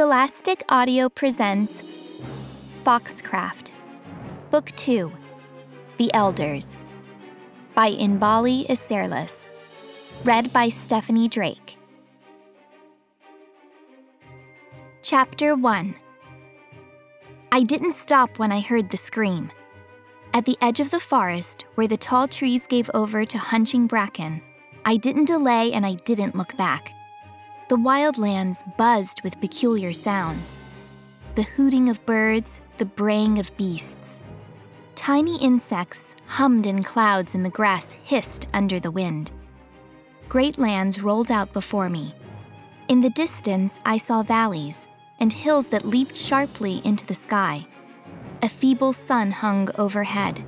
Scholastic Audio presents Foxcraft, Book 2 The Elders by Inbali Iserles. Read by Stephanie Drake. Chapter 1 I didn't stop when I heard the scream. At the edge of the forest, where the tall trees gave over to hunching bracken, I didn't delay and I didn't look back. The wildlands buzzed with peculiar sounds the hooting of birds, the braying of beasts. Tiny insects hummed in clouds and the grass hissed under the wind. Great lands rolled out before me. In the distance, I saw valleys and hills that leaped sharply into the sky. A feeble sun hung overhead.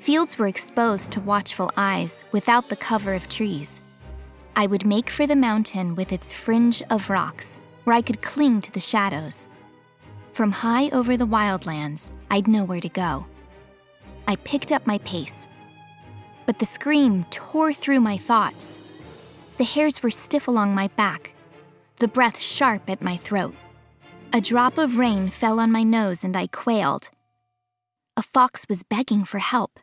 Fields were exposed to watchful eyes without the cover of trees. I would make for the mountain with its fringe of rocks, where I could cling to the shadows. From high over the wildlands, I'd know where to go. I picked up my pace. But the scream tore through my thoughts. The hairs were stiff along my back, the breath sharp at my throat. A drop of rain fell on my nose and I quailed. A fox was begging for help.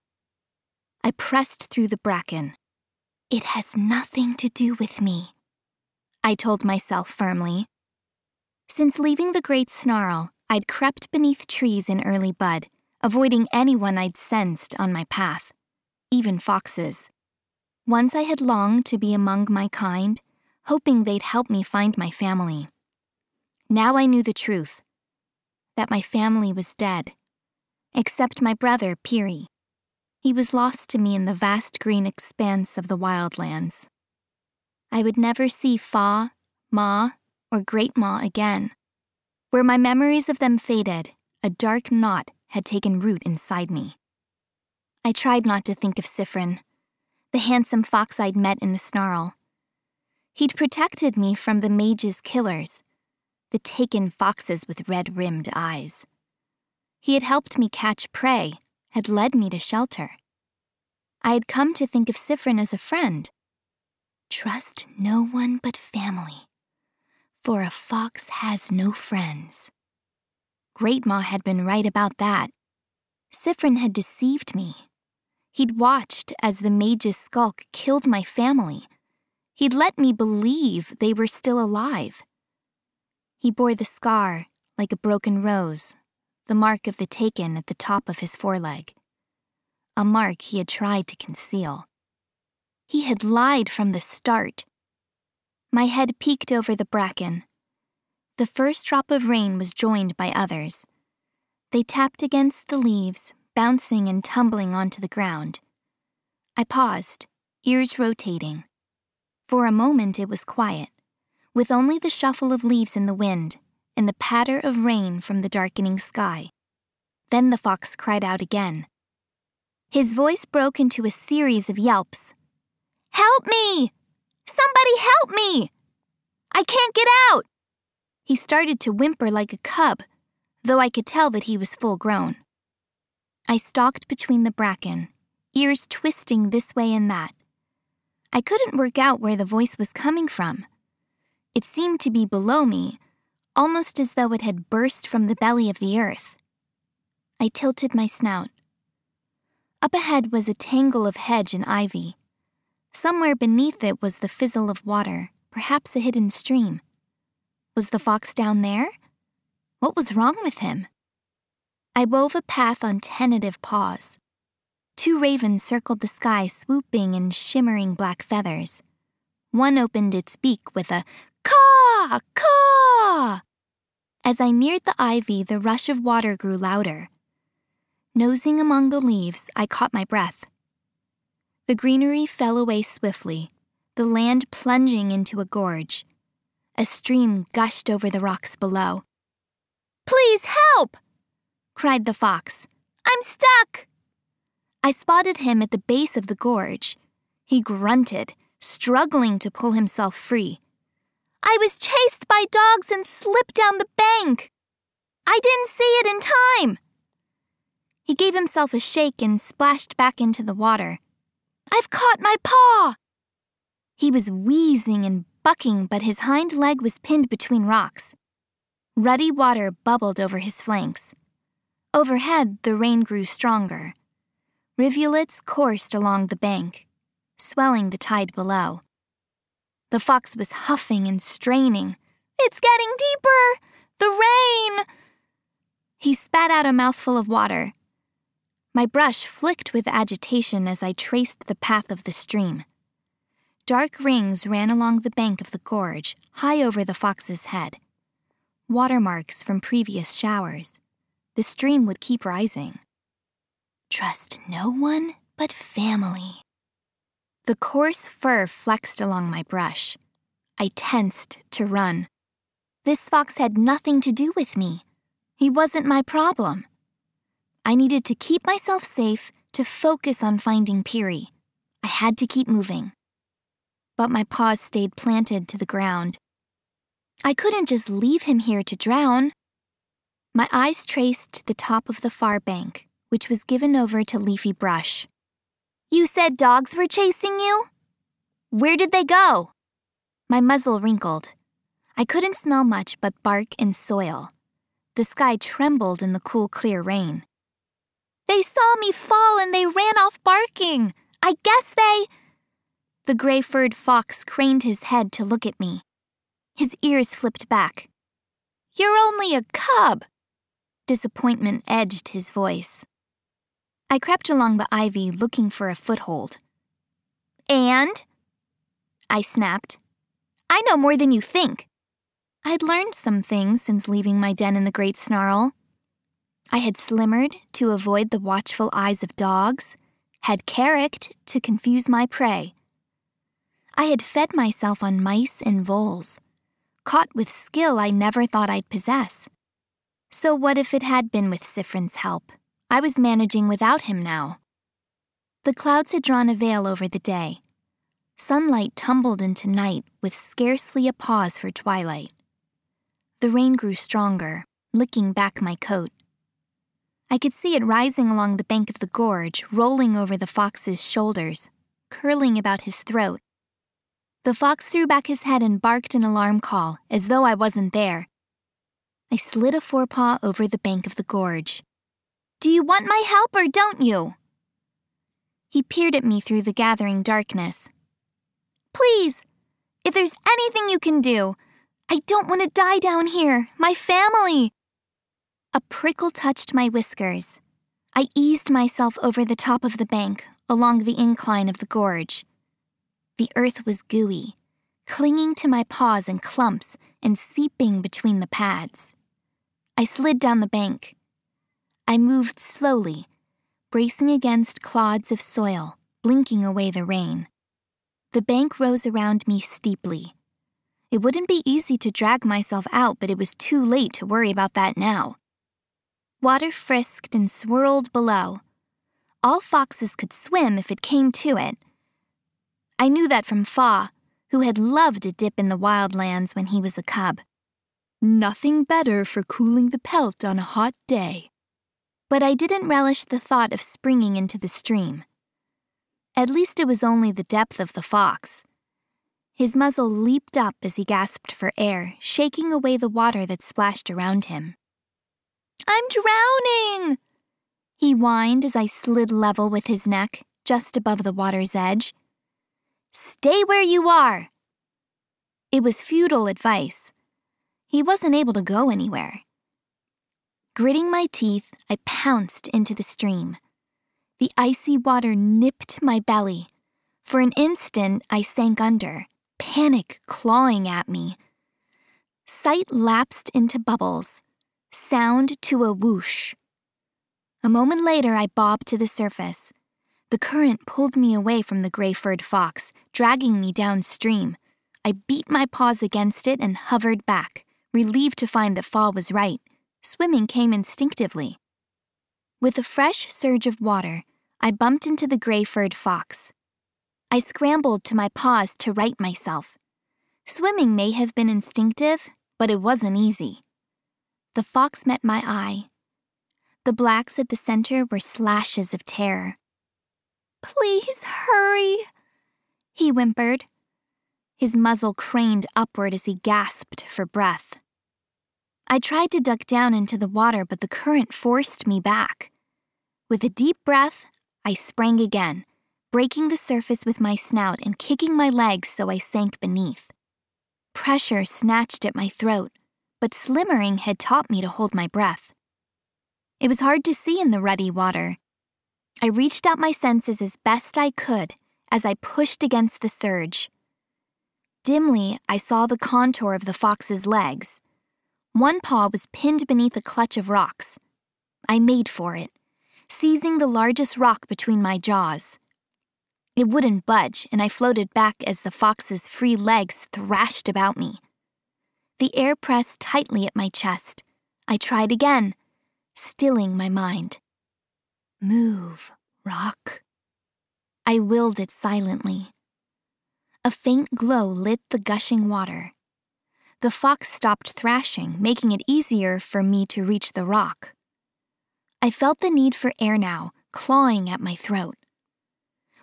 I pressed through the bracken. It has nothing to do with me, I told myself firmly. Since leaving the great snarl, I'd crept beneath trees in early bud, avoiding anyone I'd sensed on my path, even foxes. Once I had longed to be among my kind, hoping they'd help me find my family. Now I knew the truth that my family was dead, except my brother, Pirie. He was lost to me in the vast green expanse of the wildlands. I would never see Fa, Ma, or Great Ma again. Where my memories of them faded, a dark knot had taken root inside me. I tried not to think of Siffrin, the handsome fox I'd met in the snarl. He'd protected me from the mage's killers, the taken foxes with red rimmed eyes. He had helped me catch prey had led me to shelter. I had come to think of Siffrin as a friend. Trust no one but family, for a fox has no friends. Great Ma had been right about that. Siffrin had deceived me. He'd watched as the mage's skulk killed my family. He'd let me believe they were still alive. He bore the scar like a broken rose the mark of the taken at the top of his foreleg. A mark he had tried to conceal. He had lied from the start. My head peeked over the bracken. The first drop of rain was joined by others. They tapped against the leaves, bouncing and tumbling onto the ground. I paused, ears rotating. For a moment it was quiet, with only the shuffle of leaves in the wind and the patter of rain from the darkening sky. Then the fox cried out again. His voice broke into a series of yelps. Help me! Somebody help me! I can't get out! He started to whimper like a cub, though I could tell that he was full grown. I stalked between the bracken, ears twisting this way and that. I couldn't work out where the voice was coming from. It seemed to be below me, almost as though it had burst from the belly of the earth. I tilted my snout. Up ahead was a tangle of hedge and ivy. Somewhere beneath it was the fizzle of water, perhaps a hidden stream. Was the fox down there? What was wrong with him? I wove a path on tentative paws. Two ravens circled the sky, swooping in shimmering black feathers. One opened its beak with a caw, caw, as I neared the ivy, the rush of water grew louder. Nosing among the leaves, I caught my breath. The greenery fell away swiftly, the land plunging into a gorge. A stream gushed over the rocks below. Please help! cried the fox. I'm stuck! I spotted him at the base of the gorge. He grunted, struggling to pull himself free. I was chased by dogs and slipped down the bank. I didn't see it in time. He gave himself a shake and splashed back into the water. I've caught my paw! He was wheezing and bucking, but his hind leg was pinned between rocks. Ruddy water bubbled over his flanks. Overhead, the rain grew stronger. Rivulets coursed along the bank, swelling the tide below. The fox was huffing and straining. It's getting deeper! The rain! He spat out a mouthful of water. My brush flicked with agitation as I traced the path of the stream. Dark rings ran along the bank of the gorge, high over the fox's head. Watermarks from previous showers. The stream would keep rising. Trust no one but family. The coarse fur flexed along my brush. I tensed to run. This fox had nothing to do with me. He wasn't my problem. I needed to keep myself safe to focus on finding Pirie. I had to keep moving. But my paws stayed planted to the ground. I couldn't just leave him here to drown. My eyes traced the top of the far bank, which was given over to leafy brush. You said dogs were chasing you? Where did they go? My muzzle wrinkled. I couldn't smell much but bark and soil. The sky trembled in the cool, clear rain. They saw me fall and they ran off barking. I guess they. The gray furred fox craned his head to look at me. His ears flipped back. You're only a cub. Disappointment edged his voice. I crept along the ivy looking for a foothold. And? I snapped. I know more than you think. I'd learned some things since leaving my den in the Great Snarl. I had slimmered to avoid the watchful eyes of dogs, had carricked to confuse my prey. I had fed myself on mice and voles, caught with skill I never thought I'd possess. So what if it had been with Siffrin's help? I was managing without him now. The clouds had drawn a veil over the day. Sunlight tumbled into night with scarcely a pause for twilight. The rain grew stronger, licking back my coat. I could see it rising along the bank of the gorge, rolling over the fox's shoulders, curling about his throat. The fox threw back his head and barked an alarm call, as though I wasn't there. I slid a forepaw over the bank of the gorge. Do you want my help or don't you? He peered at me through the gathering darkness. Please, if there's anything you can do, I don't want to die down here. My family. A prickle touched my whiskers. I eased myself over the top of the bank, along the incline of the gorge. The earth was gooey, clinging to my paws in clumps and seeping between the pads. I slid down the bank. I moved slowly, bracing against clods of soil, blinking away the rain. The bank rose around me steeply. It wouldn't be easy to drag myself out, but it was too late to worry about that now. Water frisked and swirled below. All foxes could swim if it came to it. I knew that from Fa, who had loved a dip in the wildlands when he was a cub. Nothing better for cooling the pelt on a hot day but I didn't relish the thought of springing into the stream. At least it was only the depth of the fox. His muzzle leaped up as he gasped for air, shaking away the water that splashed around him. I'm drowning! He whined as I slid level with his neck, just above the water's edge. Stay where you are! It was futile advice. He wasn't able to go anywhere. Gritting my teeth, I pounced into the stream. The icy water nipped my belly. For an instant, I sank under, panic clawing at me. Sight lapsed into bubbles, sound to a whoosh. A moment later, I bobbed to the surface. The current pulled me away from the gray furred fox, dragging me downstream. I beat my paws against it and hovered back, relieved to find that Fa was right swimming came instinctively. With a fresh surge of water, I bumped into the gray furred fox. I scrambled to my paws to right myself. Swimming may have been instinctive, but it wasn't easy. The fox met my eye. The blacks at the center were slashes of terror. Please hurry, he whimpered. His muzzle craned upward as he gasped for breath. I tried to duck down into the water, but the current forced me back. With a deep breath, I sprang again, breaking the surface with my snout and kicking my legs so I sank beneath. Pressure snatched at my throat, but slimmering had taught me to hold my breath. It was hard to see in the ruddy water. I reached out my senses as best I could as I pushed against the surge. Dimly, I saw the contour of the fox's legs. One paw was pinned beneath a clutch of rocks. I made for it, seizing the largest rock between my jaws. It wouldn't budge, and I floated back as the fox's free legs thrashed about me. The air pressed tightly at my chest. I tried again, stilling my mind. Move, rock. I willed it silently. A faint glow lit the gushing water. The fox stopped thrashing, making it easier for me to reach the rock. I felt the need for air now, clawing at my throat.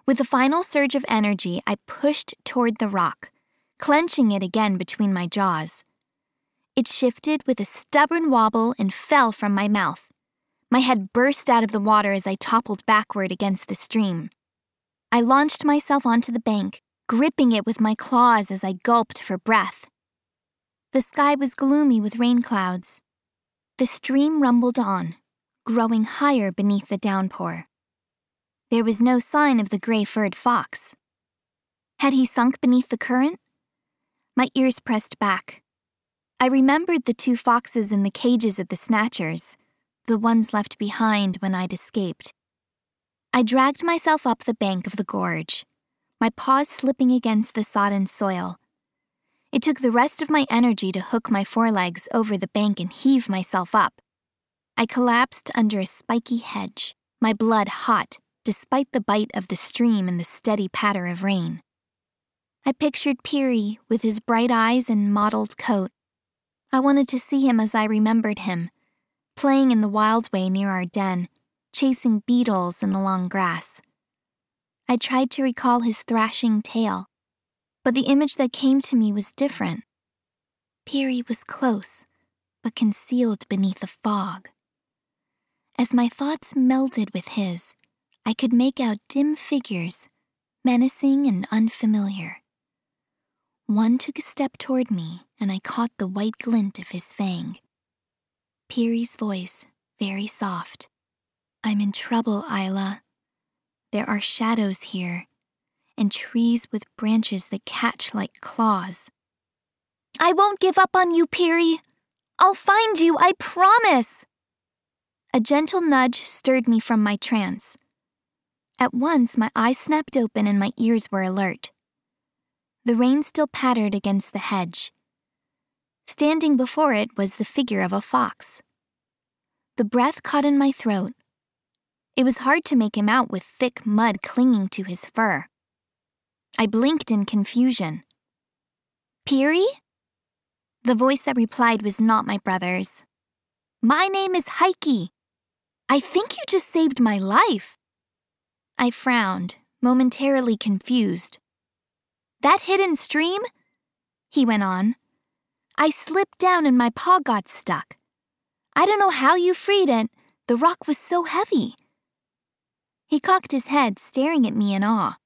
With a final surge of energy, I pushed toward the rock, clenching it again between my jaws. It shifted with a stubborn wobble and fell from my mouth. My head burst out of the water as I toppled backward against the stream. I launched myself onto the bank, gripping it with my claws as I gulped for breath. The sky was gloomy with rain clouds. The stream rumbled on, growing higher beneath the downpour. There was no sign of the gray furred fox. Had he sunk beneath the current? My ears pressed back. I remembered the two foxes in the cages at the Snatchers, the ones left behind when I'd escaped. I dragged myself up the bank of the gorge, my paws slipping against the sodden soil. It took the rest of my energy to hook my forelegs over the bank and heave myself up. I collapsed under a spiky hedge, my blood hot despite the bite of the stream and the steady patter of rain. I pictured Pirie with his bright eyes and mottled coat, I wanted to see him as I remembered him, playing in the wild way near our den, chasing beetles in the long grass. I tried to recall his thrashing tail, but the image that came to me was different. Pirie was close, but concealed beneath a fog. As my thoughts melded with his, I could make out dim figures, menacing and unfamiliar. One took a step toward me, and I caught the white glint of his fang. Pirie's voice, very soft. I'm in trouble, Isla. There are shadows here, and trees with branches that catch like claws. I won't give up on you, Pirie. I'll find you, I promise. A gentle nudge stirred me from my trance. At once, my eyes snapped open and my ears were alert. The rain still pattered against the hedge. Standing before it was the figure of a fox. The breath caught in my throat. It was hard to make him out with thick mud clinging to his fur. I blinked in confusion. Pirie? The voice that replied was not my brother's. My name is Heike. I think you just saved my life. I frowned, momentarily confused. That hidden stream? He went on. I slipped down and my paw got stuck. I don't know how you freed it. The rock was so heavy. He cocked his head, staring at me in awe.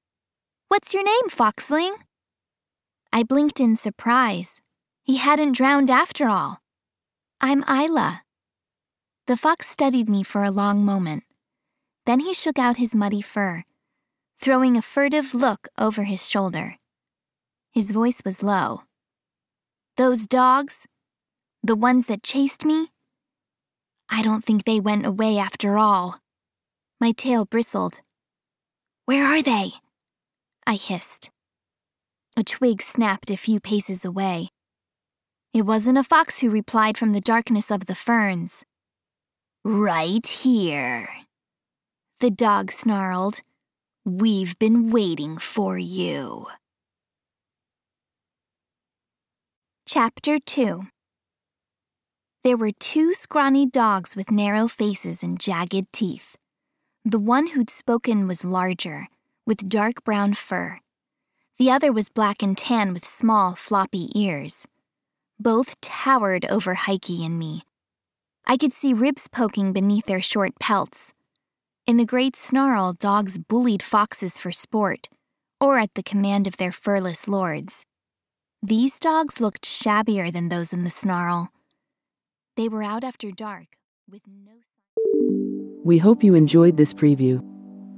What's your name, Foxling? I blinked in surprise. He hadn't drowned after all. I'm Isla. The fox studied me for a long moment. Then he shook out his muddy fur, throwing a furtive look over his shoulder. His voice was low. Those dogs, the ones that chased me, I don't think they went away after all. My tail bristled. Where are they? I hissed. A twig snapped a few paces away. It wasn't a fox who replied from the darkness of the ferns. Right here. The dog snarled. We've been waiting for you. Chapter 2 There were two scrawny dogs with narrow faces and jagged teeth. The one who'd spoken was larger, with dark brown fur. The other was black and tan with small, floppy ears. Both towered over Heike and me. I could see ribs poking beneath their short pelts. In the great snarl, dogs bullied foxes for sport, or at the command of their furless lords. These dogs looked shabbier than those in the snarl. They were out after dark, with no. We hope you enjoyed this preview.